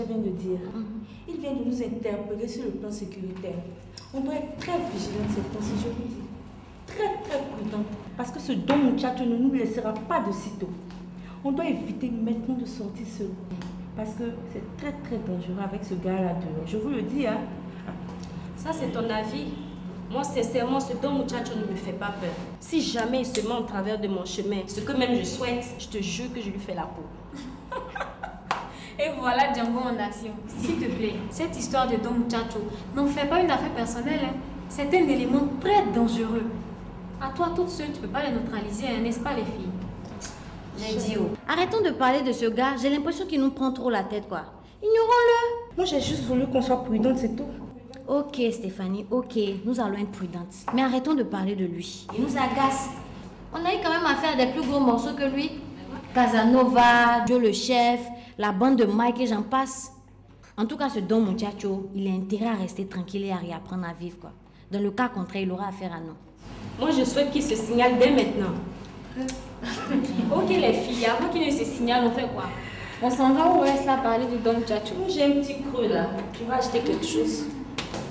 vient de dire. Il vient de nous interpeller sur le plan sécuritaire. On doit être très vigilant cette fois-ci, je vous dis. Très, très prudent. Parce que ce don muchacho ne nous laissera pas de sitôt. On doit éviter maintenant de sortir seul. Parce que c'est très, très dangereux avec ce gars-là dehors. Je vous le dis, hein. Ça, c'est ton avis. Moi, sincèrement, ce don muchacho ne me fait pas peur. Si jamais il se met en travers de mon chemin, ce que même je souhaite, je te jure que je lui fais la peau. Et voilà Django en action. S'il te plaît, cette histoire de Don Muchacho n'en fait pas une affaire personnelle. hein. C'est un élément très dangereux. À toi toute seule, tu peux pas le neutraliser, hein, n'est-ce pas les filles? Idiot. Arrêtons de parler de ce gars. J'ai l'impression qu'il nous prend trop la tête, quoi. Ignorons-le. Moi, j'ai juste voulu qu'on soit prudente, c'est tout. Ok, Stéphanie, ok. Nous allons être prudentes. Mais arrêtons de parler de lui. Il nous agace. On a eu quand même affaire à des plus gros morceaux que lui. Casanova, Joe le chef, la bande de Mike et j'en passe. En tout cas, ce don muchacho, il a intérêt à rester tranquille et à réapprendre à vivre, quoi. Dans le cas contraire, il aura affaire à nous. Moi, je souhaite qu'il se signale dès maintenant. Ok les filles, avant qu'il ne se signale, on fait quoi? On s'en va ou on reste là parler du Don Muchacho Moi, j'ai un petit creux là. Je vais acheter quelque chose.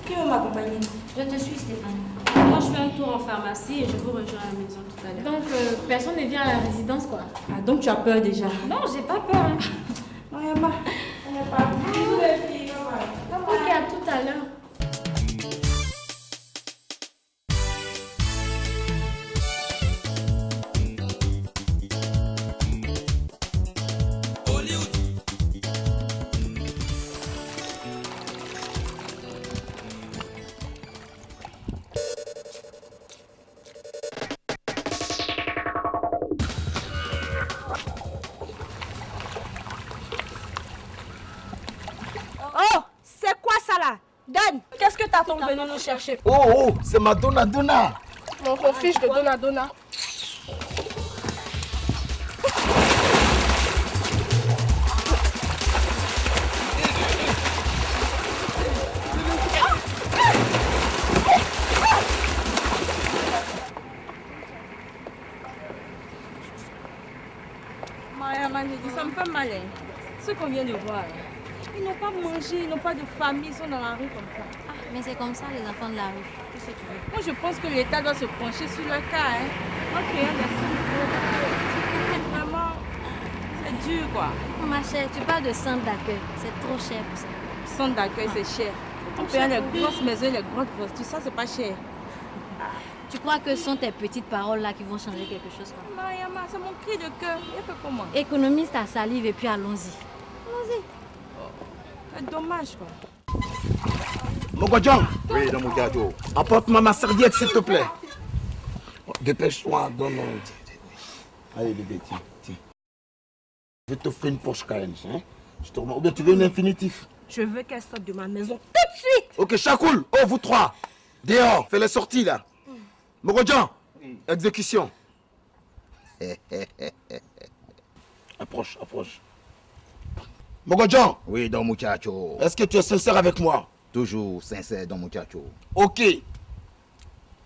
Qui va m'accompagner? Je te suis, Stéphanie. Moi, je fais un tour en pharmacie et je vous rejoins à la maison tout à l'heure. Donc, euh, personne ne vient à la résidence, quoi Ah, donc tu as peur déjà? Non, j'ai pas peur. Hein. À tout à l'heure. Oh, oh, c'est ma donna donna. Mon confiche de Donna Donna. Ça me fait mal. hein. Ce qu'on vient de voir. là. Ils n'ont pas mangé, ils n'ont pas de famille, ils sont dans la rue comme ça. Ah, mais c'est comme ça, les enfants de la rue. Qu'est-ce que tu veux? Moi, je pense que l'État doit se pencher sur le cas. Hein. Des centres. Vraiment, c'est dur quoi. Oh, Ma chère, tu parles de centre d'accueil. C'est trop cher pour ça. Centre d'accueil, c'est cher. En payant les grosses maisons, les grandes voitures, ça, c'est pas cher. Tu crois que ce sont tes petites paroles là qui vont changer quelque chose quoi? Mariama, c'est mon cri de cœur. Il fait comment? Économise ta salive et puis allons-y. Allons-y. C'est dommage quoi. Mogodjang, Oui, dans mon gâteau. apporte-moi ma serviette, s'il te plaît. Oh, Dépêche-toi, donne. Allez, bébé, tiens, tiens. Je vais t'offrir une Porsche Cayenne, hein. Je te remets- Ou bien tu veux une infinitif? Je veux qu'elle sorte de ma maison tout de suite. Ok, Chakoul, oh, vous trois. Dehors, fais les sorties, là. Mogodjan, exécution. approche, approche. Mogodjan, Oui, dans muchacho. est-ce que tu es sincère avec moi? Toujours sincère dans muchacho. Ok.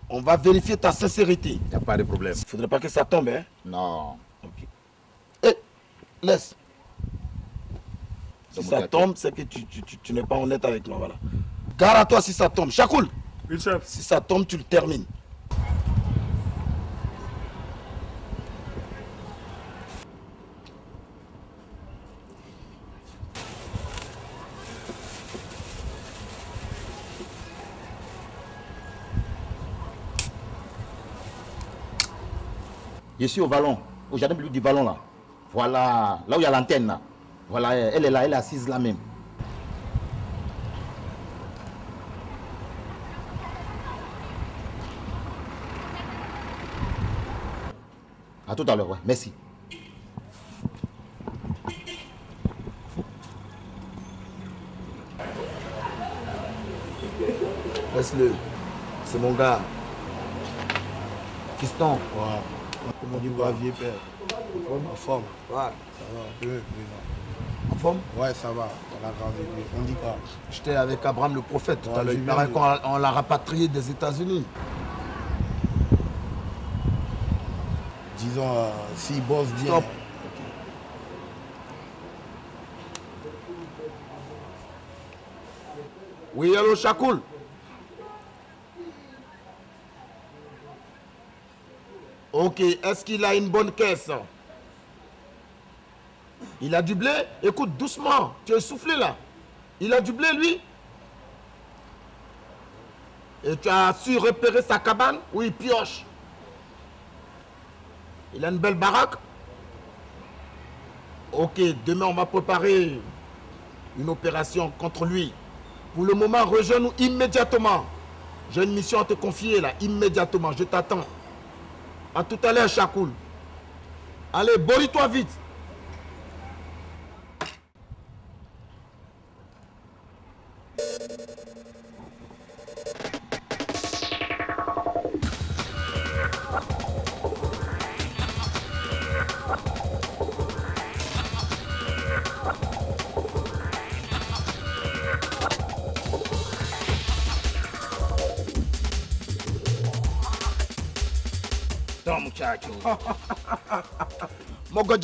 On va vérifier ta sincérité. Y a pas de problème. Il faudrait pas que ça tombe, hein Non. Ok. Eh, laisse. Si ça mon tombe, c'est que tu, tu, tu- tu n'es pas honnête avec moi, voilà. Gare à toi si ça tombe. Chakoul, Oui, chef. si ça tombe, tu le termines. Je suis au ballon, au jardin public du ballon là. Voilà, là où il y a l'antenne là. Voilà, elle est là, elle est assise là même. À tout à l'heure, ouais. Merci. Laisse-le. C'est mon gars. Fiston. Ouais. Comment tu vas, vieux père En forme Ouais. Ça va Oui, oui, En forme? Non. Ouais, ça va. On a grandi. On dit quoi? J'étais avec Abraham le prophète tout à l'heure. on l'a rapatrié des États-Unis. Disons, euh, s'il bosse bien. Stop. Oui, allô, Chakoul? Ok, est-ce qu'il a une bonne caisse? Il a du blé? Écoute, doucement, tu es soufflé là. Il a du blé, lui? Et tu as su repérer sa cabane? Où il pioche Il a une belle baraque? Ok, demain on va préparer une opération contre lui. Pour le moment, rejoins-nous immédiatement. J'ai une mission à te confier là, immédiatement. Je t'attends. À tout à l'heure, Chakoul. Allez, boris-toi vite.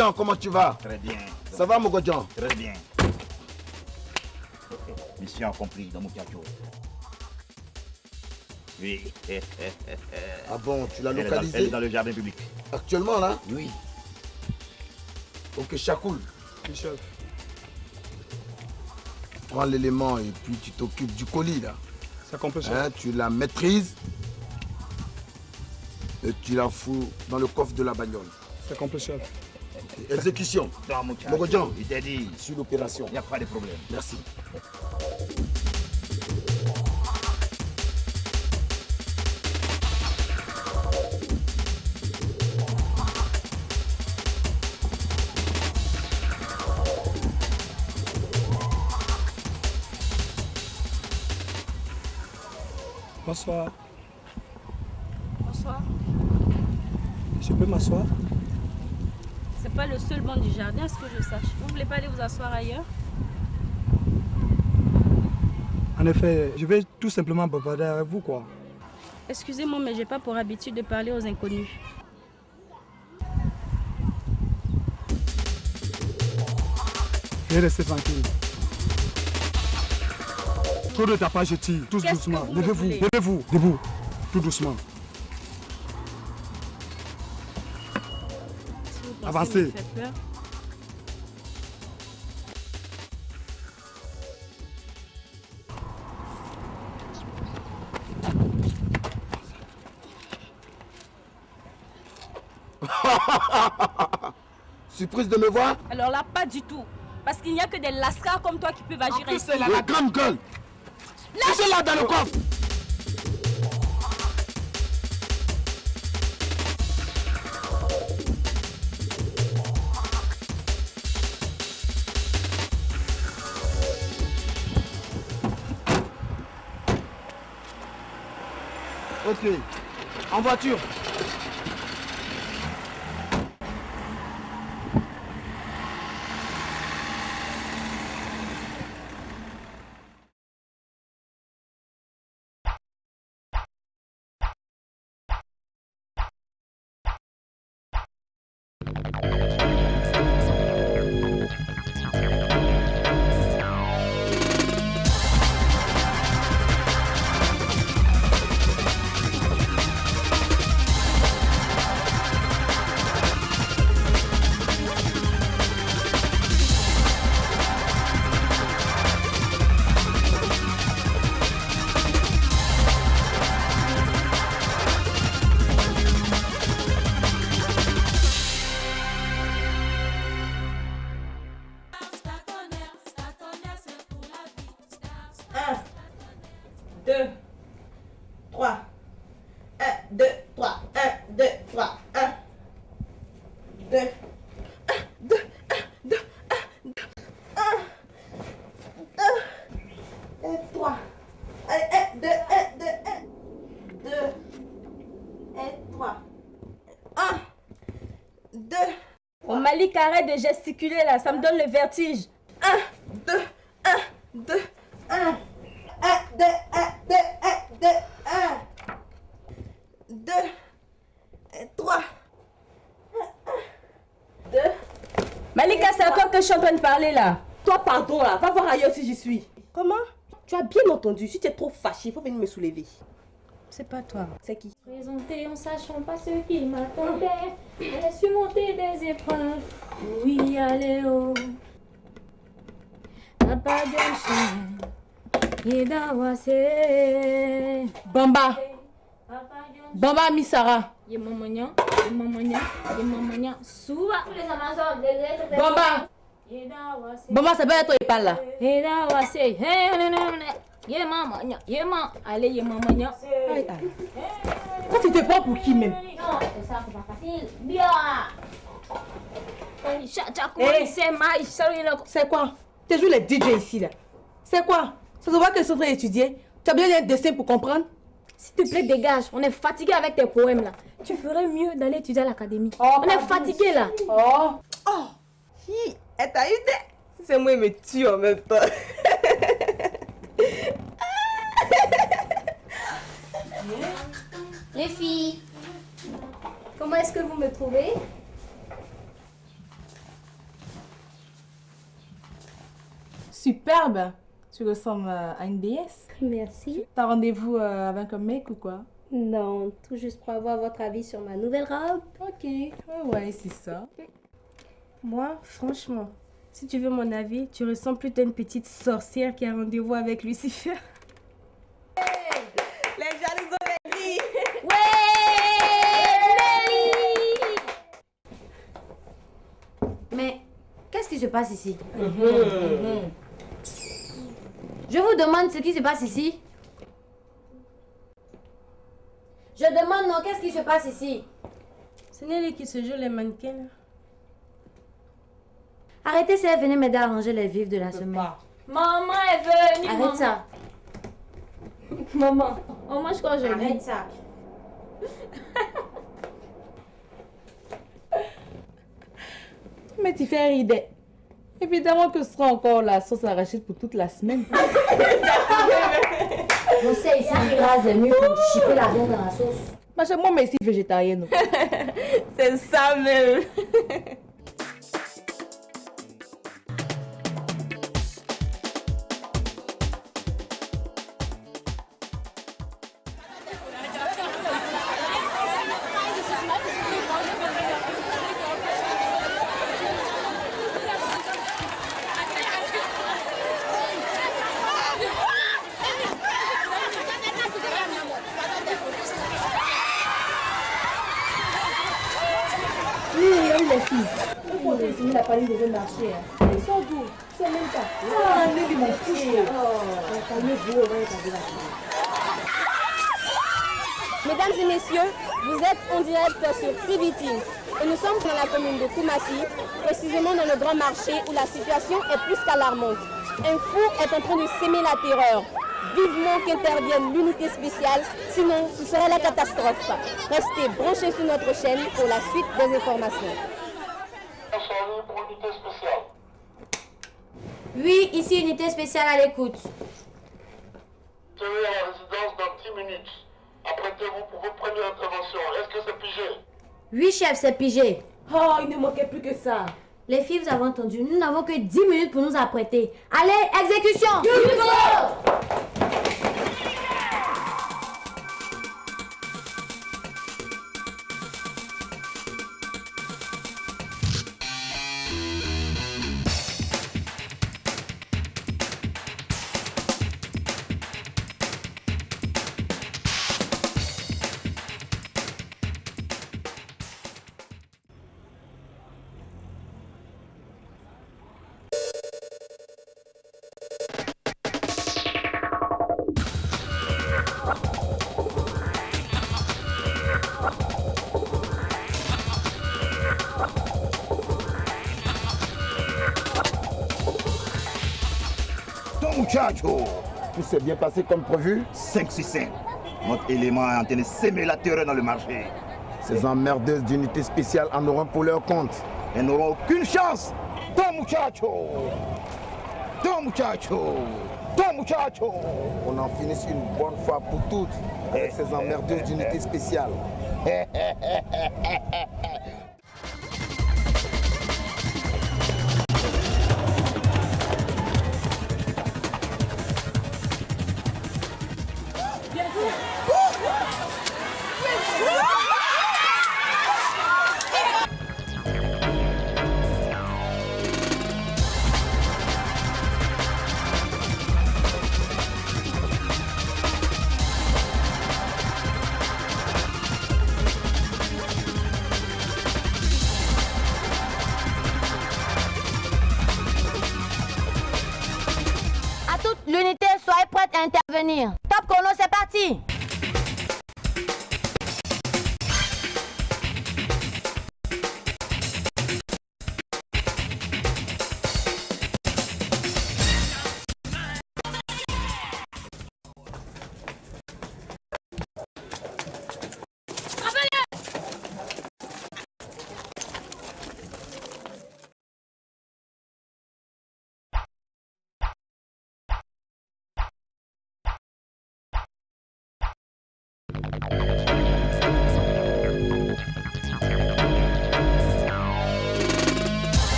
Mogodjan, comment tu vas? Très bien. Ça va, Mogodjan Très bien. Mission accomplie, Don muchacho. Oui. Ah bon, tu l'as dans, elle est localisé dans le jardin public. actuellement là? Oui. Ok, Chakoul, Oui, chef. prends l'élément et puis tu t'occupes du colis là. C'est complet, chef. Hein, tu la maîtrises et tu la fous dans le coffre de la bagnole. C'est complet, chef. Exécution muchacho. Mogodjan. Il t'a dit. sur l'opération. Il n'y a pas de problème. Merci. Bonsoir. Bonsoir. Je peux m'asseoir? Pas le seul banc du jardin, à ce que je sache. Vous voulez pas aller vous asseoir ailleurs? En effet, je vais tout simplement bavarder avec vous, quoi. Excusez-moi, mais j'ai pas pour habitude de parler aux inconnus. Veuillez rester tranquille. Trop de tapage, je tire. Qu'est-ce doucement. Levez-vous, levez-vous, debout. Tout doucement. Avancez. peur. Surprise de me voir Alors là, pas du tout. Parce qu'il n'y a que des lascars comme toi qui peuvent agir plus, ici. c'est la la grande gueule Lâchez-la dans le coffre En voiture. Arrête de gesticuler là, ça me donne le vertige. 1, 2, 1, 2, 1. 1, 2, 1, 2, 1, 2, 1. 2, 3. 2. Malika, c'est à toi que je suis en train de parler là. Toi, pardon là, va voir ailleurs si j'y suis. Comment? Tu as bien entendu, si tu es trop fâchée, il faut venir me soulever. C'est pas toi. C'est qui? En sachant pas ce qui m'attendait. J'ai su monter des épreuves. Oui, allez, oh. Papa. Bamba. Bamba Misara. Bamba. Bamba, c'est pas toi qui parle là. Yedawase. Hey, ne, ne, ne. Ye mamanya, ye ma. Allez, ye mamanya. Aïe, aïe. Toi, tu te prends pour qui même? Non, c'est ça, c'est pas facile. Bien. Eh, C'est quoi? Tu joues les DJ ici là. C'est quoi? Ça se voit que sont en train d'étudier. Tu as bien un dessin pour comprendre? S'il te plaît, dégage. On est fatigué avec tes poèmes là. Tu ferais mieux d'aller étudier à l'académie. Oh, On est fatigué là. Oh Oh Hi, Elle t'a eu des... C'est moi, il me tue en même temps. Les filles. Comment est-ce que vous me trouvez? Superbe Tu ressembles euh, à une déesse. Merci. T'as rendez-vous euh, avec un mec ou quoi? Non, tout juste pour avoir votre avis sur ma nouvelle robe. Ok, ouais, ouais, c'est ça. Moi, franchement, si tu veux mon avis, tu ressembles plutôt à une petite sorcière qui a rendez-vous avec Lucifer. Les jaloux ont dit. Mais qu'est-ce qui se passe ici Je vous demande ce qui se passe ici. Je demande non, qu'est-ce qui se passe ici? Ce n'est lui qui se joue les mannequins. là. Arrêtez ça, venez m'aider à ranger les vivres de la semaine. Maman est venue. Arrête ça. Maman, on mange quoi aujourd'hui Arrête ça. Mais tu fais rire. Évidemment que ce sera encore la sauce arachide pour toute la semaine. On sait ici rase les murs pour chipper la viande dans la sauce. Ma chère, moi, mais ici végétarienne. C'est ça même. Dans le grand marché où la situation est plus qu'alarmante. Un fou est en train de s'aimer la terreur. Vivement qu'intervienne l'unité spéciale, sinon ce serait la catastrophe. Restez branchés sur notre chaîne pour la suite des informations. Oui, ici, unité spéciale à l'écoute. Tenez à la résidence dans 10 minutes. Apprêtez-vous pour votre première intervention. Est-ce que c'est pigé Oui, chef, c'est pigé. Oh, il ne manquait plus que ça. Les filles, vous avez entendu, nous n'avons que 10 minutes pour nous apprêter. Allez, exécution s'est bien passé comme prévu 565. Notre élément est en train de s'aimer la terreur dans le marché. Ces emmerdeuses d'unité spéciale en auront pour leur compte. Elles n'auront aucune chance. Ton muchacho Ton muchacho Ton muchacho On en finisse une bonne fois pour toutes avec ces emmerdeuses d'unité spéciale.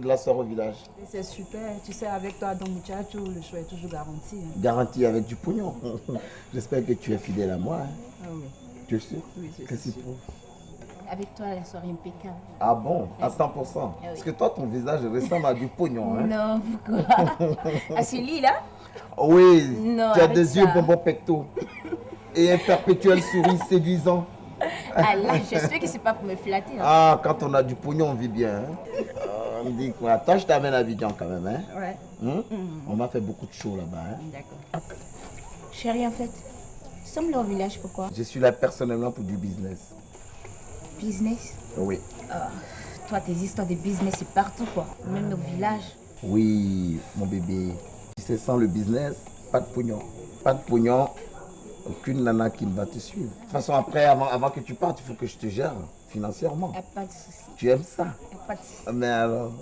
De la soirée au village C'est super. Tu sais, avec toi, dans Muchacho, le choix est toujours garanti. hein. Garantie avec du pognon. J'espère que tu es fidèle à moi. hein. Ah oui. Tu es sûr? Oui, je suis Avec toi, la soirée impeccable. Ah bon? À 100% oui. Parce que toi, ton visage ressemble à du pognon. Hein? Non, pourquoi? À celui-là Oui, Non, tu as des ça. yeux bonbons pecto et un perpétuel sourire séduisant. Ah là, j'espère que c'est pas pour me flatter. hein. Ah, quand on a du pognon, on vit bien. Hein? On me dit quoi Toi, je t'amène à Abidjan quand même. Hein? Ouais. Hein? Mhm. On m'a fait beaucoup de shows là-bas. Hein? D'accord. Chérie, en fait, tu sembles au village, pourquoi? Je suis là personnellement pour du business. Business? Oui. Ah, Toi, tes histoires de business, c'est partout, quoi. Même au village. Oui, mon bébé. Tu sais, sans le business, pas de pognon. Pas de pognon, aucune nana qui ne va te suivre. De toute façon, après, avant, avant que tu partes, il faut que je te gère financièrement. Pas de souci. Tu aimes ça pas de souci. Mais alors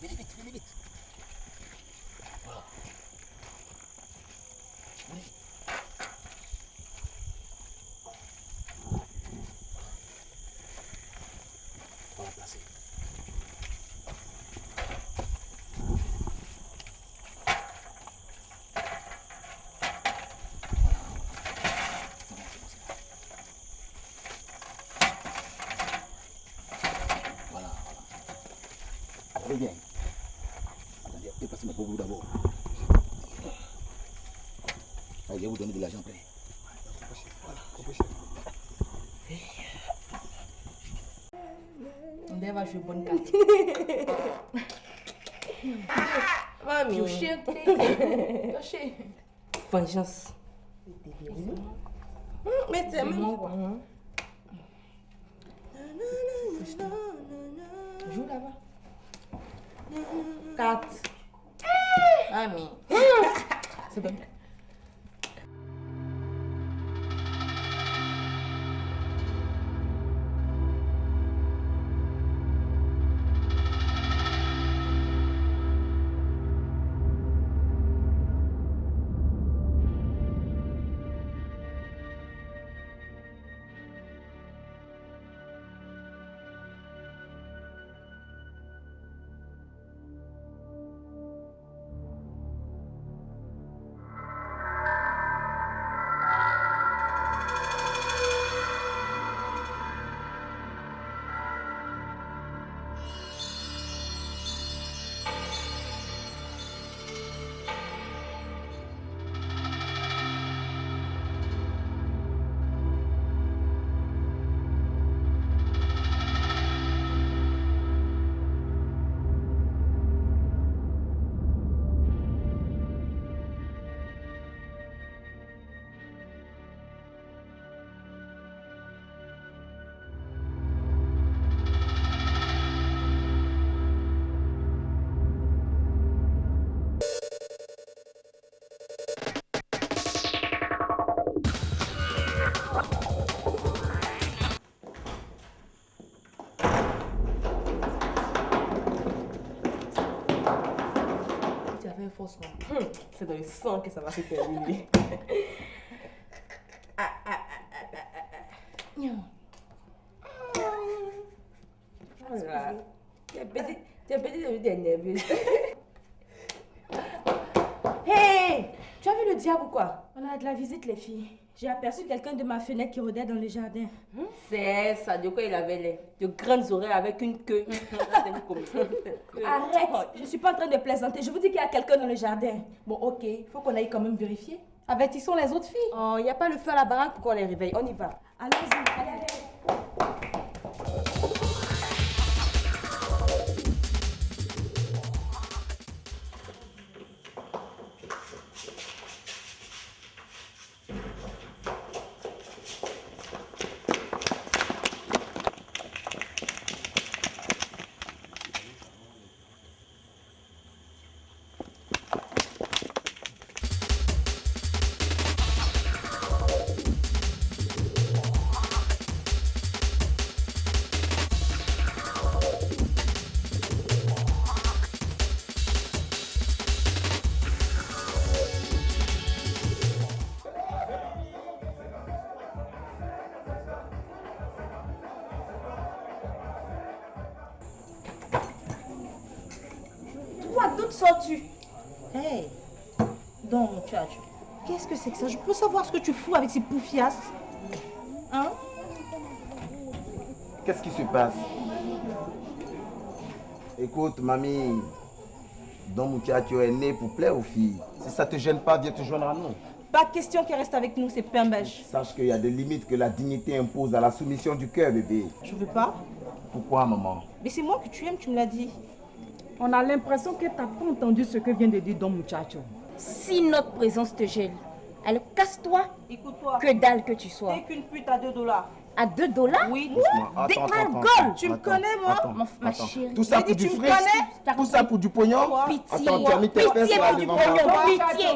Venez vite, venez vite. Voilà. Venez. On va la placer. Voilà, voilà. Allez bien. Attendez, dépassez-moi pour vous d'abord. Allez, je vais vous donner de l'argent après. Voilà, compochez. On va jouer bonne carte. Mami. Piocher, piocher. Piocher. Vengeance. Mais c'est même. Joue là-bas. 4. Mami. C'est bon. Dans le sang que ça va se terminer. Ah, ah, ah, ah, ah, ah. Voilà. Tu es petit, tu es petit, tu es nerveuse. Hey Tu as vu le diable ou quoi? On a de la visite, les filles. J'ai aperçu quelqu'un de ma fenêtre qui rôdait dans le jardin. C'est ça, de quoi il avait l'air De grandes oreilles avec une queue. Arrête Je suis pas en train de plaisanter. Je vous dis qu'il y a quelqu'un dans le jardin. Bon, ok. Il faut qu'on aille quand même vérifier. Avertissons les autres filles. Oh, il n'y a pas le feu à la baraque pour qu'on les réveille. On y va. Allez-y, allez, allez. Fous avec ces poufias Hein Qu'est-ce qui se passe? Écoute, mamie, Don Muchacho est né pour plaire aux filles. Si ça te gêne pas, viens te joindre à nous. Pas question qu'il reste avec nous, c'est pimbèche. Sache qu'il y a des limites que la dignité impose à la soumission du cœur, bébé. Je veux pas. Pourquoi, maman? Mais c'est moi que tu aimes, tu me l'as dit. On a l'impression que tu n'as pas entendu ce que vient de dire Don Muchacho. Si notre présence te gêne, alors casse-toi. Écoute-toi. Que dalle que tu sois. T'es qu'une pute à 2 dollars. À 2 dollars Oui. Attends, goal. Tu me connais, moi attends, Ma- ma attends. chérie. Tout ça pour du tu me fric connais? Tout ça pour du pognon Pitié. Attends, tu as mis tes fesses là devant moi. Pitié.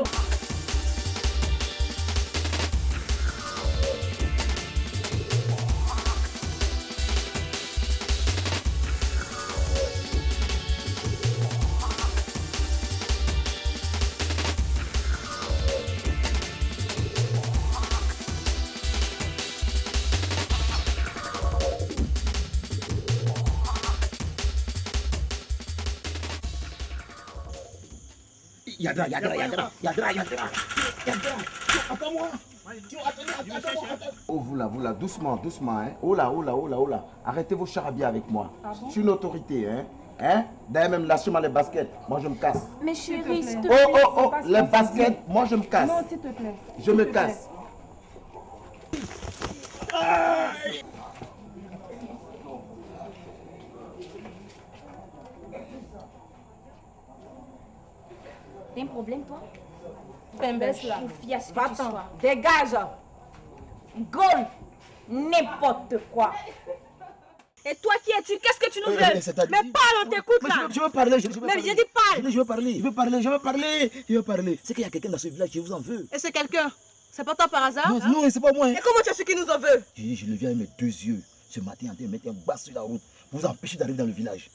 Yadra, Yadra, Yadra, Yadra, Yadra, Yadra. Attends-moi. Oh, vous là, vous là, doucement, doucement, hein. Oh là, oh là, oh là, oh là. Arrêtez vos charabia avec moi. Je suis une autorité, hein. Hein? D'ailleurs, même lâchez-moi les baskets. Moi, je me casse. Mais chérie, s'il te Oh, plaît. oh, oh, les baskets, moi, je me casse. Non, s'il te plaît. Je me casse. T'as un problème, toi? Pimbèche là. Poufias que tu Va-t'en. sois. Dégage. Gaulle. N'importe quoi. Et toi qui es-tu? Qu'est-ce que tu nous Euh, veux? mais parle, on t'écoute Mais là. je veux, je veux parler, je, je veux Mais parler. j'ai dit parle. Je, je veux parler, je veux parler, je veux parler, je veux parler. C'est qu'il y a quelqu'un dans ce village qui vous en veut. Et c'est quelqu'un C'est pas toi par hasard Non, hein? non, c'est pas moi. hein. Et comment tu as su qu'il nous en veut? Je, je le vis avec mes deux yeux. Ce matin, en train de mettre un bas sur la route pour vous empêcher d'arriver dans le village.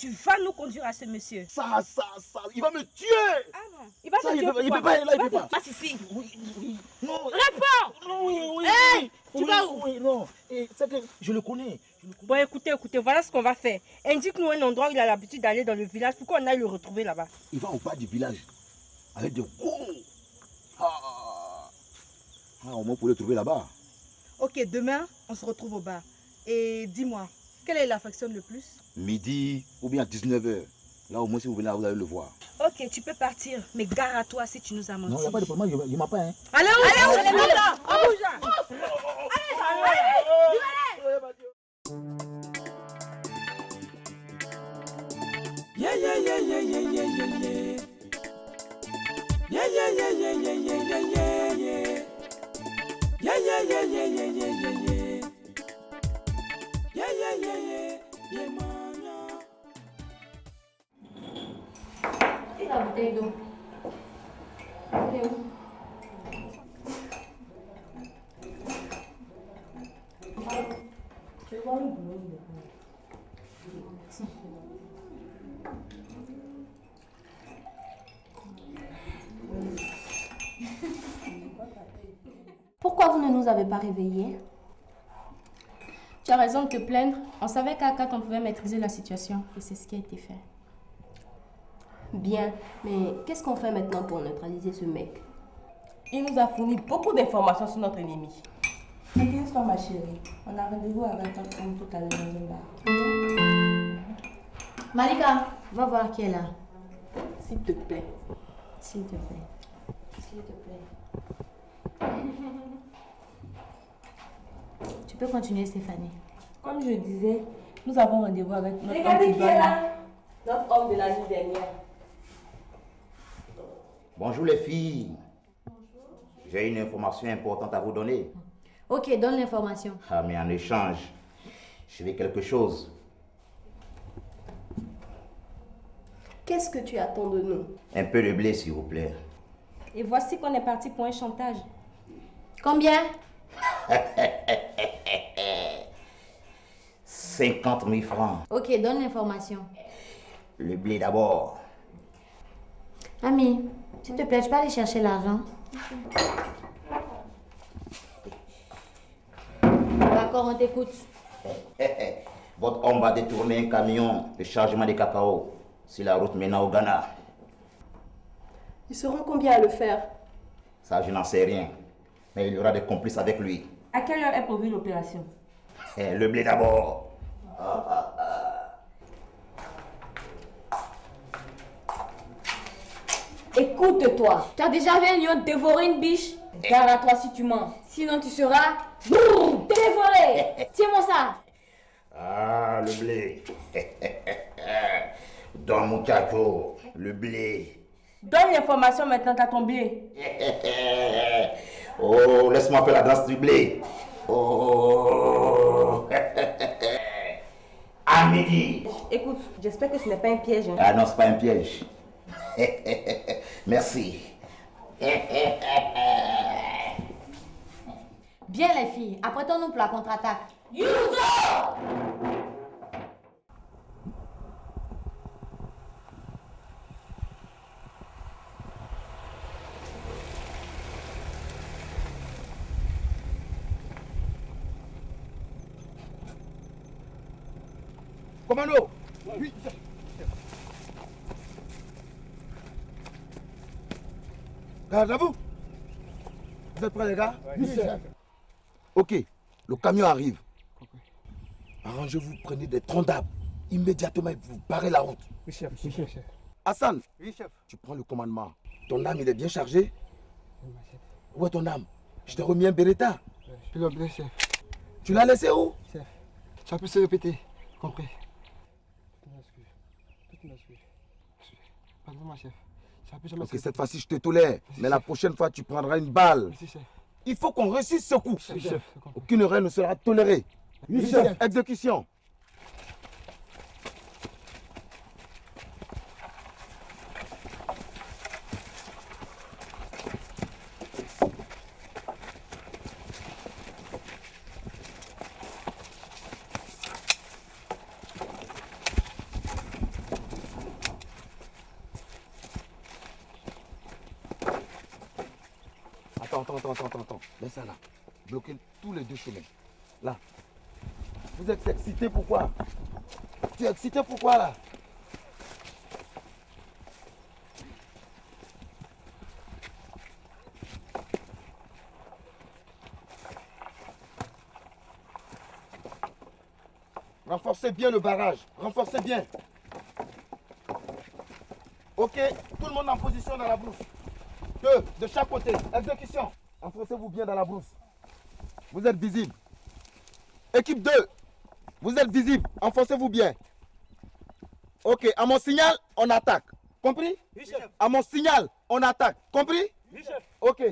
Tu vas nous conduire à ce monsieur. Ça, ça, ça, il va me tuer Ah non. Il va Ça, te il tuer peut- il peut pas, là, il Va peut pas. Passe ici. Oui, oui, non. Réponds Oui, oui, Hey, oui. tu vas où? Oui, non. Et que je le connais. Je le connais. Bon, écoutez, écoutez, voilà ce qu'on va faire. Indique-nous un endroit où il a l'habitude d'aller dans le village pour qu'on aille le retrouver là-bas. Il va au bas du village avec des gros. Ah, ah au moins pour le trouver là-bas. Ok, demain, on se retrouve au bar. Et dis-moi, quelle est l'affectionne le plus Midi ou bien à 19h. Là, au moins, si vous venez là, vous allez le voir. Ok, tu peux partir, mais gare à toi si tu nous as menti. Non, il n'y a pas de problème, il ne m'a pas. Hein. Allez, où Allez, où Allez, là On bouge là Yeah, yeah, yeah, yeah, yeah, yeah, yeah, yeah. Yeah, yeah, yeah, yeah, yeah, yeah, yeah, yeah, yeah. Yeah, yeah, yeah, yeah, yeah, yeah, yeah, yeah. Yeah, Pourquoi vous ne nous avez pas réveillés? Tu as raison de te plaindre. On savait qu'à 4 on pouvait maîtriser la situation. Et c'est ce qui a été fait. Bien, mais qu'est-ce qu'on fait maintenant pour neutraliser ce mec? Il nous a fourni beaucoup d'informations sur notre ennemi. T'inquiète-toi, ma chérie. On a rendez-vous à 20h30 tout à l'heure dans un bar. Malika, va voir qui est là. S'il te plaît. S'il te plaît. S'il te plaît. Peux continuer, Stéphanie. Comme je disais, nous avons rendez-vous avec notre Regardez homme qui est là. là Notre homme de la nuit dernière. Bonjour les filles. J'ai une information importante à vous donner. Ok, donne l'information. Ah, mais en échange, je vais quelque chose. Qu'est-ce que tu attends de nous? Un peu de blé, s'il vous plaît. Et voici qu'on est parti pour un chantage. Combien? 50 000 francs. Ok, donne l'information. Le blé d'abord. Ami, s'il te plaît, tu peux aller chercher l'argent D'accord, on t'écoute. Votre homme va détourner un camion de chargement de cacao sur la route menant au Ghana. Ils seront combien à le faire? Ça, je n'en sais rien. Mais il y aura des complices avec lui. À quelle heure est prévue l'opération? Eh, le blé d'abord. Écoute-toi, tu as déjà vu un lion dévorer une biche? Garde à toi si tu mens. Sinon tu seras dévoré. Tiens-moi ça. Ah, le blé. Don muchacho, le blé. Donne l'information maintenant, t'as ton blé. Oh, laisse-moi faire la danse du blé. Oh. À midi. Écoute, j'espère que ce n'est pas un piège. hein. Ah non, c'est pas un piège. Merci. Bien les filles, apprêtons-nous pour la contre-attaque. Commando Oui. Garde à vous. Vous êtes prêts, les gars? Oui, chef. Ok, le camion arrive. Arrangez-vous, prenez des troncs d'arbres. Immédiatement, vous barrez la route. Oui, chef. Oui, chef. Hassan, Oui, chef. tu prends le commandement. Ton âme, il est bien chargé? Où est ton âme? Je t'ai remis un Beretta. Je dois bien, chef. Tu l'as laissé où? Chef. Ça peut se répéter. Compris. Toutes mes excuses. Toutes mes excuses. Chef. Ça peut jamais Ok, cette fois-ci, je te tolère. Mais la prochaine fois, tu prendras une balle. Chef. Il faut qu'on réussisse ce coup. Chef. Aucune erreur ne sera tolérée. Chef. Exécution. Attends, attends, attends, attends. Laisse ça là. Bloquez tous les deux chemins. Là. Vous êtes excité pourquoi Tu es excité pourquoi là? Renforcez bien le barrage. Renforcez bien. Ok, tout le monde en position dans la brousse. Deux, de chaque côté. Exécution. Enfoncez-vous bien dans la brousse. Vous êtes visible. Équipe 2, vous êtes visible. Enfoncez-vous bien. Ok, à mon signal, on attaque. Compris? Oui, chef. À mon signal, on attaque. Compris? Oui, chef. Ok.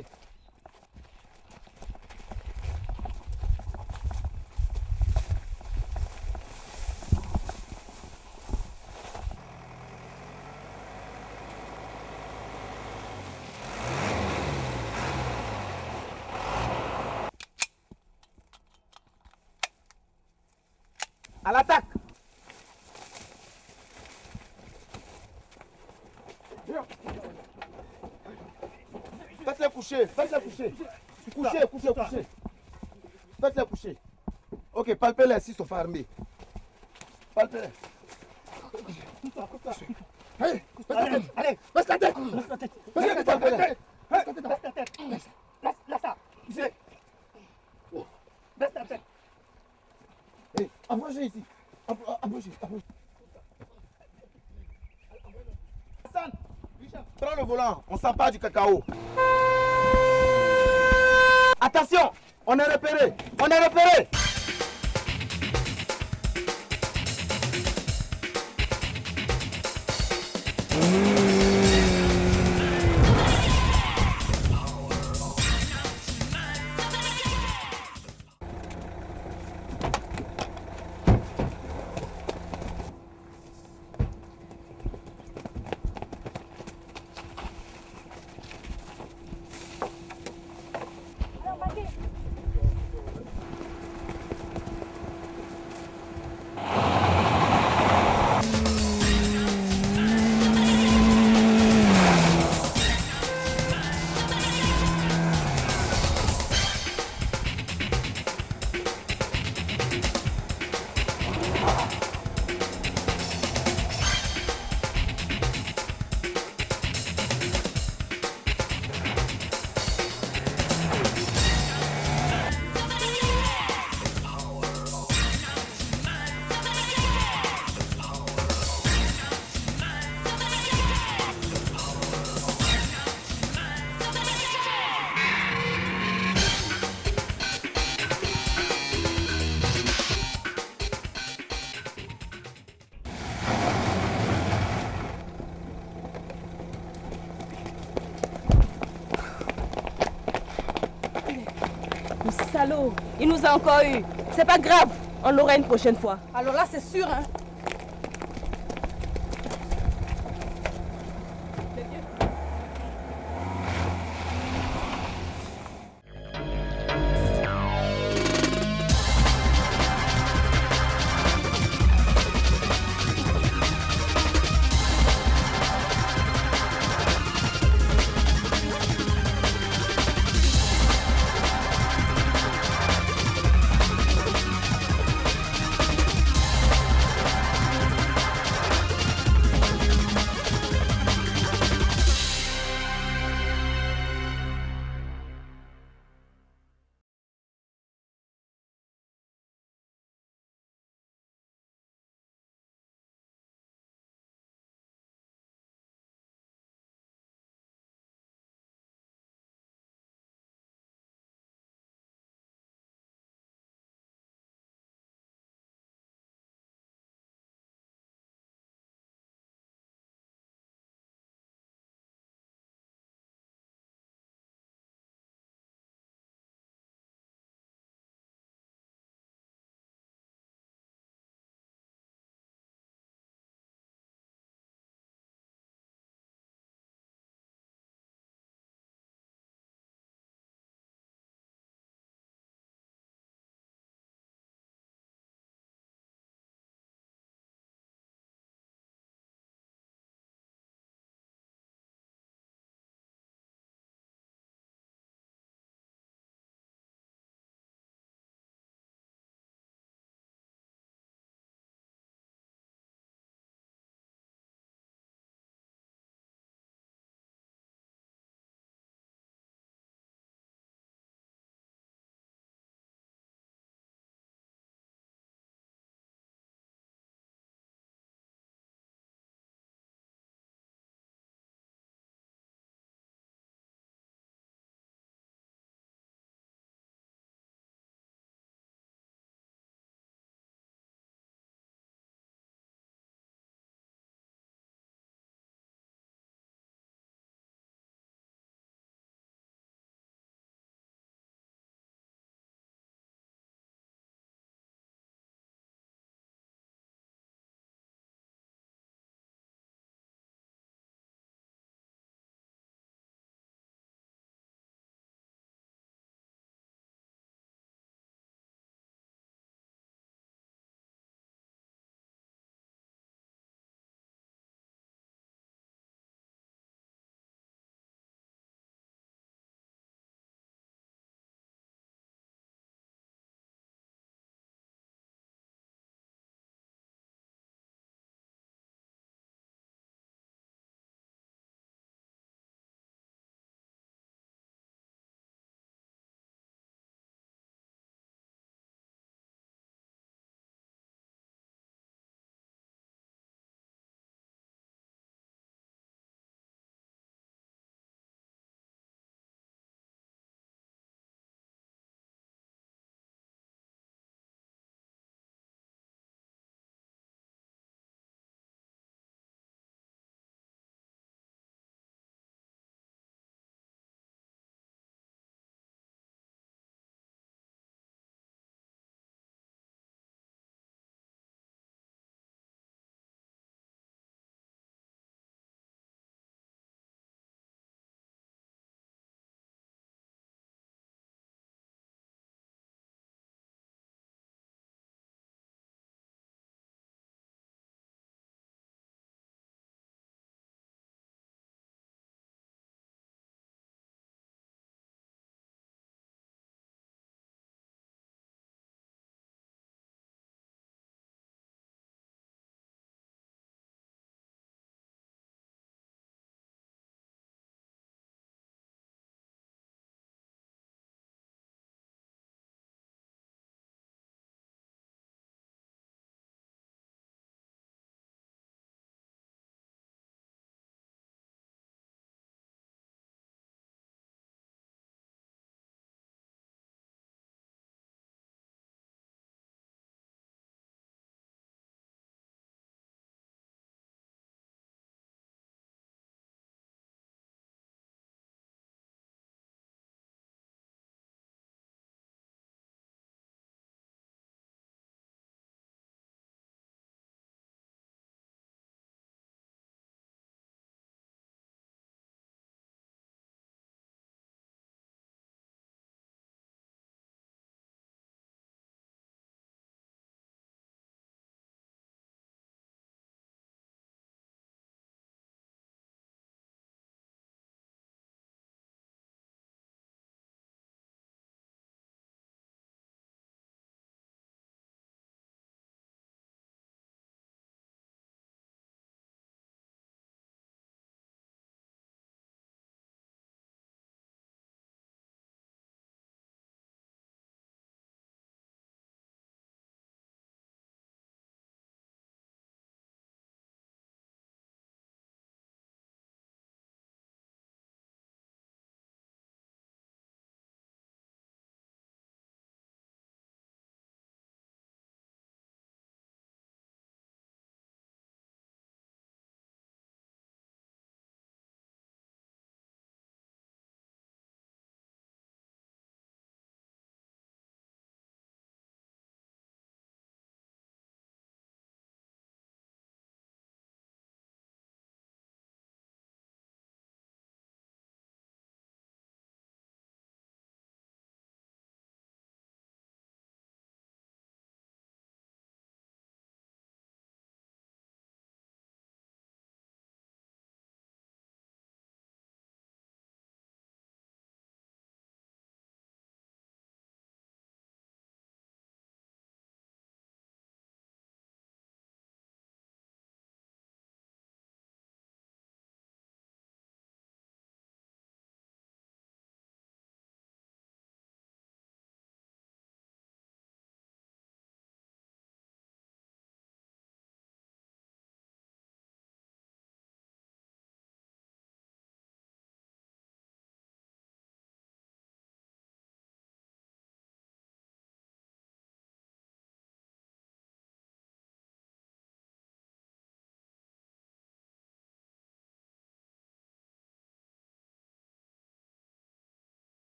Coucher, faites-les coucher. Couchez, couchez, couchez. Faites-les coucher. Ok, palpez-les s'ils sont armés. Palpez-les. Hey, baisse la tête. Allez, Baisse la tête. laisse la tête. Baisse la tête. Laisse la tête. Laisse ça. Ici. Baisse ta tête. Hey, approchez ici. Approchez, approchez. Hassan, prends le volant, on s'empare du cacao. Attention, on est repéré, on est repéré. Il nous a encore eu. C'est pas grave, on l'aura une prochaine fois. Alors là, c'est sûr, hein.